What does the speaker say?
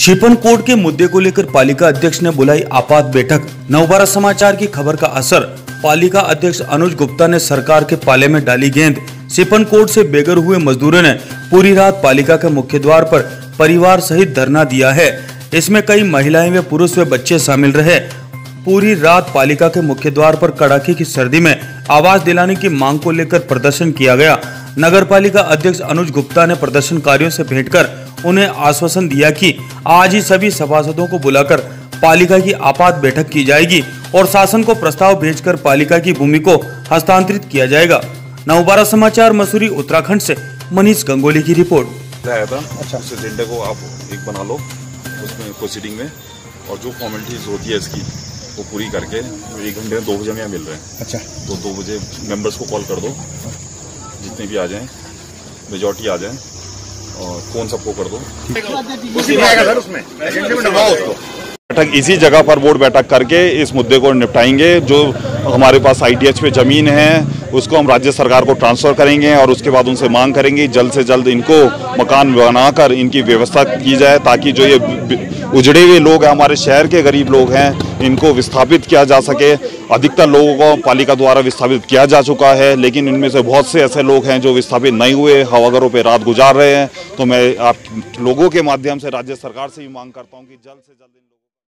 शिपन code के मुद्दे को लेकर पालिका अध्यक्ष ने बुलाई आपात बैठक। नवबारा समाचार की खबर का असर। पालिका अध्यक्ष अनुज गुप्ता ने सरकार के पाले में डाली गेंद। सिपन कोड से बेघर हुए मजदूरों ने पूरी रात पालिका के मुख्य द्वार पर परिवार सहित धरना दिया है। इसमें कई महिलाएँ व पुरुष व बच्चे शामिल रहे। पूरी रात पालिका के मुख्य द्वार पर कड़ाके की सर्दी में आवाज़ दिलाने की मांग को लेकर प्रदर्शन किया गया। नगर पालिका अध्यक्ष अनुज गुप्ता ने प्रदर्शनकारियों से भेंट कर उन्हें आश्वासन दिया कि आज ही सभी सभासदों को बुलाकर पालिका की आपात बैठक की जाएगी और शासन को प्रस्ताव भेजकर पालिका की भूमि को हस्तांतरित किया जाएगा। नवबारा समाचार मसूरी उत्तराखंड से मनीष गंगोली की रिपोर्ट। आया था अच्छा। उस एजेंडा को आप एक बना लो उसमें प्रोसीडिंग में और जो फॉर्मेलिटीज होती है इसकी वो पूरी करके एक घंटे में दो बजे में यहाँ मिल रहे हैं। अच्छा। तो दो बजे मेंबर्स को कॉल कर दो जितने भी आ जाएँ मेजोरिटी आ जाएँ। और फ़ोन सबको कर दो? सर उसमें। बैठक इसी जगह पर बोर्ड बैठक करके इस मुद्दे को निपटाएँगे। जो हमारे पास आईटीएच पे ज़मीन है उसको हम राज्य सरकार को ट्रांसफ़र करेंगे और उसके बाद उनसे मांग करेंगे जल्द से जल्द इनको मकान बनाकर इनकी व्यवस्था की जाए ताकि जो ये उजड़े हुए लोग हैं हमारे शहर के गरीब लोग हैं इनको विस्थापित किया जा सके। अधिकतर लोगों को पालिका द्वारा विस्थापित किया जा चुका है लेकिन इनमें से बहुत से ऐसे लोग हैं जो विस्थापित नहीं हुए हवागरों पर रात गुजार रहे हैं। तो मैं आप लोगों के माध्यम से राज्य सरकार से भी मांग करता हूँ कि जल्द से जल्द इन